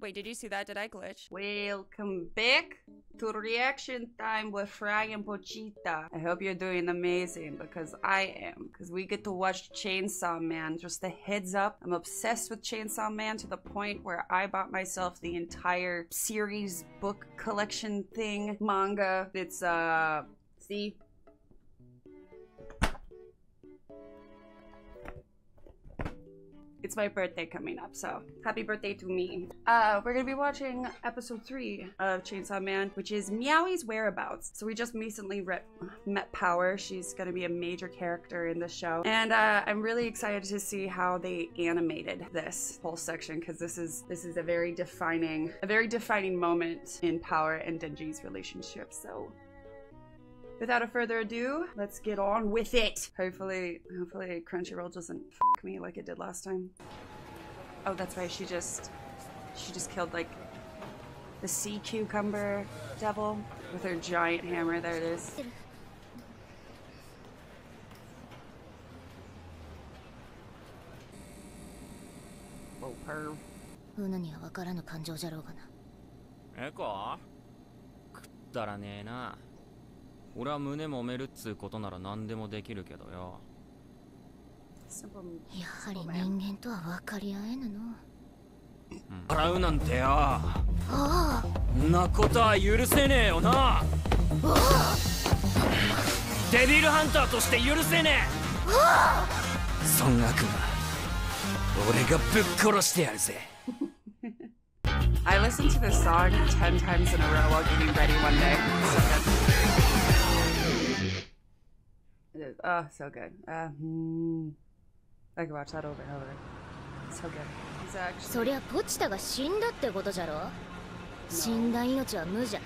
Wait, did you see that? Did I glitch? Welcome back to reaction time with Fry and Pochita. I hope you're doing amazing because I am. Because we get to watch Chainsaw Man. Just a heads up, I'm obsessed with Chainsaw Man to the point where I bought myself the entire series book collection thing manga. It's uh see it's my birthday coming up, so happy birthday to me. Uh, we're gonna be watching episode three of Chainsaw Man, which is Meowy's whereabouts. So we just recently met Power. She's gonna be a major character in the show, and uh, I'm really excited to see how they animated this whole section because this is this is a very defining a very defining moment in Power and Denji's relationship. So without a further ado, let's get on with it. Hopefully, hopefully Crunchyroll doesn't fuck me like it did last time. Oh, that's right. She just, she just killed like the sea cucumber devil with her giant hammer. There it is. Oh, perv. うぬには分からぬ感情じゃろうがなえかくったらねえな俺は胸揉めるっつうことなら何でもできるけどよ やはり人間とは分かり合えぬの笑うなんてよああなことは許せねえよなデビルハンターとして許せねえ孫悪魔俺がぶっ殺してやるぜ I listened to this song 10 times in a row while getting ready one day. It is. Oh, so good. Uh, mm, I could watch that over and over. So good. He's actually. そりゃポチタが死んだってことじゃろ死んだ命は無じゃ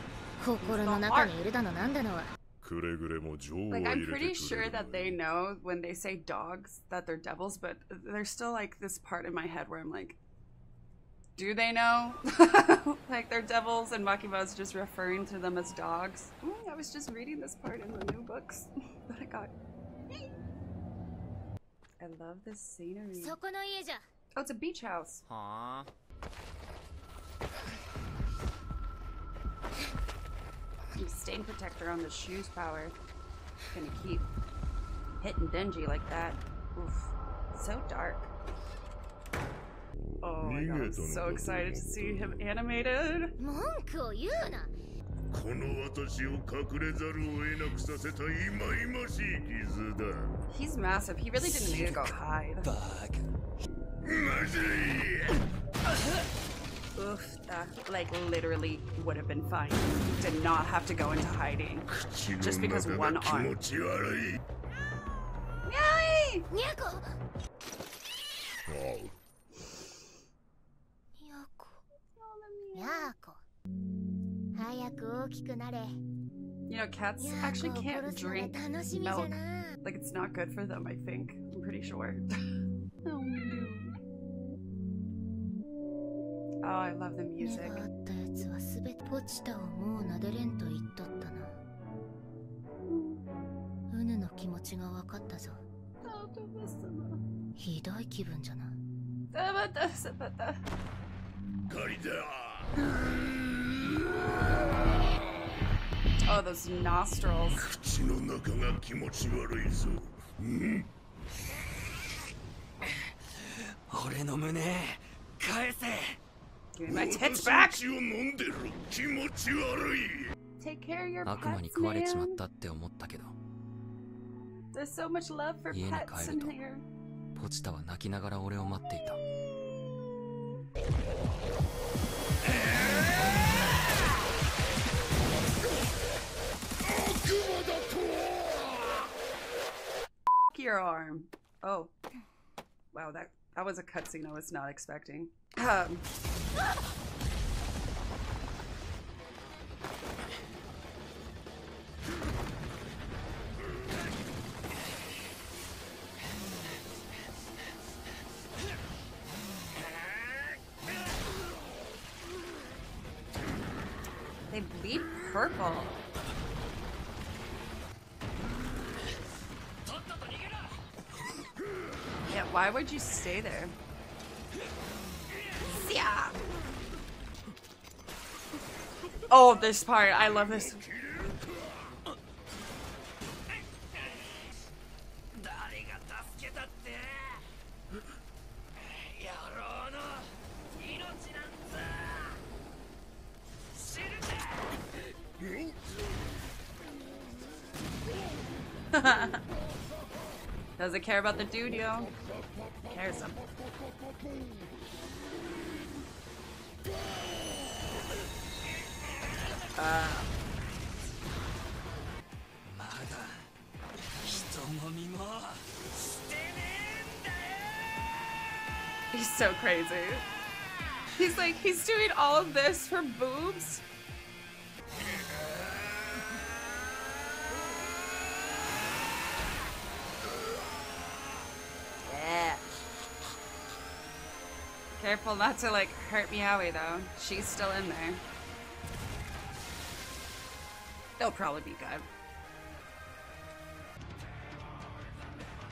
心の中にいるだのなんだのは Like, I'm pretty sure that they know when they say dogs that they're devils, but there's still like this part in my head where I'm like, do they know? like they're devils and Makima is just referring to them as dogs. Ooh, I was just reading this part in the new books that I got. I love this scenery. Oh, it's a beach house. Aww. Stain protector on the shoes power. Gonna keep hitting Denji like that. Oof. So dark. Oh my god, I'm so excited to see him animated. Oh, この私を隠れざるを得なくさせた忌々しい傷だ He's massive. He really didn't need to go hide. Bug. Oof, that like literally would have been fine. Did not have to go into hiding. Just because one arm. Meowy! Nyako! You know, cats actually can't drink milk. Like, it's not good for them, I think. I'm pretty sure. Oh, oh, I love the music. Oh, those nostrils. 口の中が気持ち悪いぞうん俺の胸返せ Give me my 私 tits の back! 血を飲んでる気持ち悪い Take care of your 悪魔に pets, 食われちまっ man. たって思ったけど There's so much love for pets 帰 in here. ポチタは泣きながら俺を待っていた arm. Oh. Wow, that that was a cutscene I was not expecting. Um, they bleed purple. Why would you stay there? Yeah. Oh, this part. I love this. Doesn't care about the dude, yo. Cares him. Ah. He's so crazy. He's like, he's doing all of this for boobs? Careful not to like hurt Meowy though. She's still in there. They'll probably be good.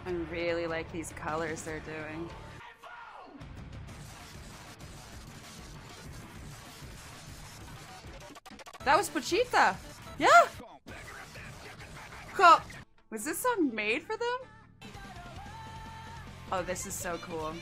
I really like these colors they're doing. That was Pochita! Yeah! Cool. Was this song made for them? Oh, this is so cool.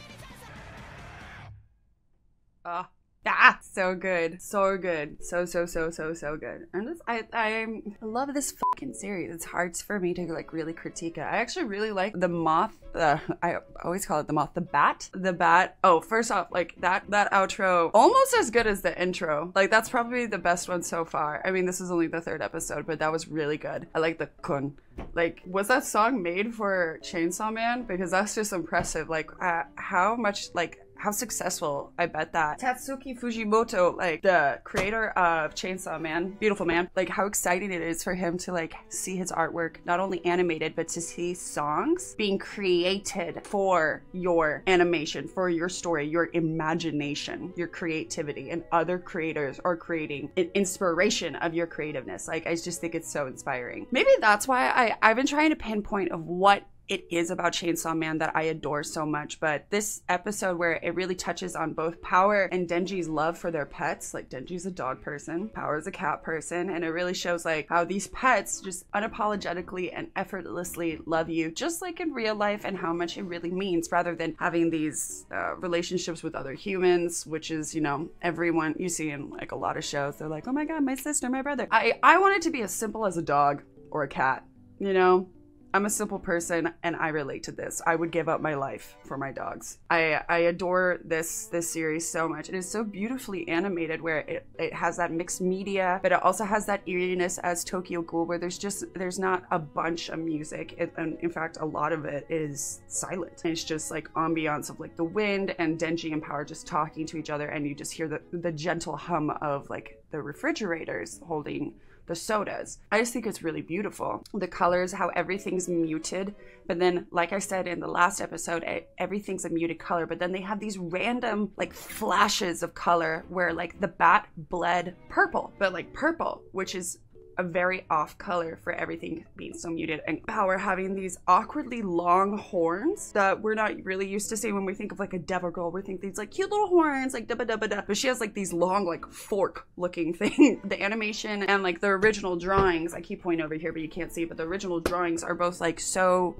Oh. Ah, so good, so good, so so so so so good. And this, I I love this fucking series. It's hard for me to like really critique it. I actually really like the moth. Uh, I always call it the moth. The bat. The bat. Oh, first off, like that that outro almost as good as the intro. Like that's probably the best one so far. I mean, this is only the third episode, but that was really good. I like the kun. Like, was that song made for Chainsaw Man? Because that's just impressive. Like, uh, how much like how successful I bet that Tatsuki Fujimoto, like the creator of Chainsaw Man, beautiful man, like how exciting it is for him to like see his artwork not only animated but to see songs being created for your animation, for your story, your imagination, your creativity, and other creators are creating an inspiration of your creativeness. Like I just think it's so inspiring. Maybe that's why I I've been trying to pinpoint of what it is about Chainsaw Man that I adore so much. But this episode, where it really touches on both Power and Denji's love for their pets, like Denji's a dog person, Power's a cat person, and it really shows like how these pets just unapologetically and effortlessly love you, just like in real life, and how much it really means, rather than having these uh, relationships with other humans, which is you know everyone you see in like a lot of shows. They're like, oh my god, my sister, my brother. I I want it to be as simple as a dog or a cat. You know, I'm a simple person and I relate to this. I would give up my life for my dogs. I I adore this this series so much. It is so beautifully animated where it, it has that mixed media, but it also has that eeriness as Tokyo Ghoul where there's just there's not a bunch of music. It, and in fact a lot of it is silent. And it's just like ambiance of like the wind and Denji and Power just talking to each other and you just hear the the gentle hum of like the refrigerators holding the sodas. I just think it's really beautiful. The colors, how everything's muted, but then, like I said in the last episode, everything's a muted color, but then they have these random, like, flashes of color where, like, the bat bled purple, but like purple, which is a very off color for everything being so muted and power having these awkwardly long horns that we're not really used to seeing when we think of like a devil girl. We think these like cute little horns like da da da da but she has like these long like fork looking thing. The animation and like the original drawings i keep pointing over here but you can't see but the original drawings are both like so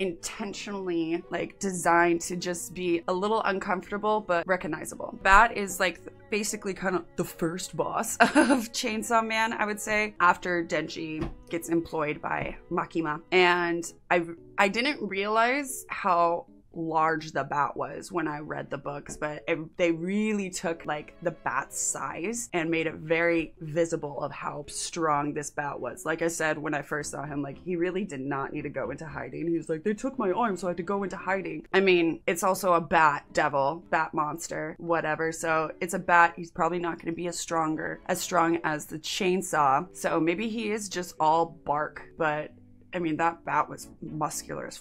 intentionally like designed to just be a little uncomfortable but recognizable. Bat is like basically kind of the first boss of Chainsaw Man, I would say, after Denji gets employed by Makima. And I I didn't realize how large the bat was when I read the books, but it, they really took like the bat's size and made it very visible of how strong this bat was. Like I said when I first saw him, like he really did not need to go into hiding. He was like, they took my arm, so I had to go into hiding. I mean, it's also a bat devil, bat monster, whatever. So it's a bat. He's probably not going to be as stronger, as strong as the chainsaw. So maybe he is just all bark, but I mean, that bat was muscular as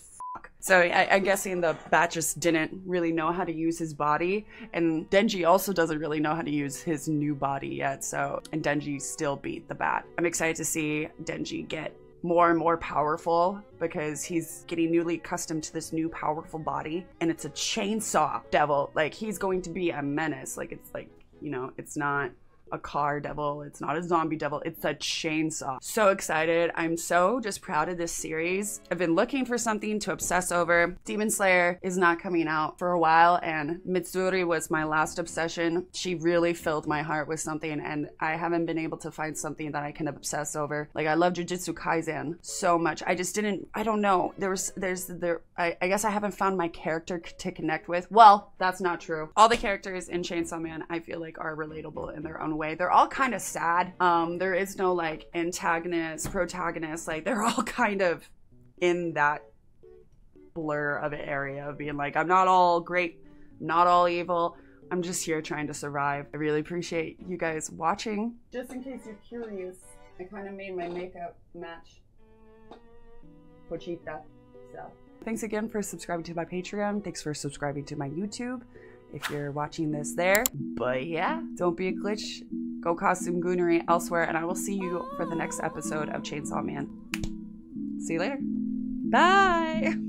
so I, I'm guessing the bat just didn't really know how to use his body, and Denji also doesn't really know how to use his new body yet. So and Denji still beat the bat. I'm excited to see Denji get more and more powerful because he's getting newly accustomed to this new powerful body, and it's a chainsaw devil. Like he's going to be a menace. Like it's like you know, it's not a car devil. It's not a zombie devil. It's a chainsaw. So excited. I'm so just proud of this series. I've been looking for something to obsess over. Demon Slayer is not coming out for a while, and Mitsuri was my last obsession. She really filled my heart with something, and I haven't been able to find something that I can obsess over. Like I love Jujutsu Kaisen so much. I just didn't. I don't know. There was. There's there. I, I guess I haven't found my character to connect with. Well, that's not true. All the characters in Chainsaw Man, I feel like, are relatable in their own way. They're all kind of sad. Um, there is no like antagonist, protagonist. Like they're all kind of in that blur of an area of being like, I'm not all great, not all evil. I'm just here trying to survive. I really appreciate you guys watching. Just in case you're curious, I kind of made my makeup match Pochita. So thanks again for subscribing to my Patreon. Thanks for subscribing to my YouTube if you're watching this there. But yeah, don't be a glitch. Go cause some goonery elsewhere, and I will see you for the next episode of Chainsaw Man. See you later. Bye.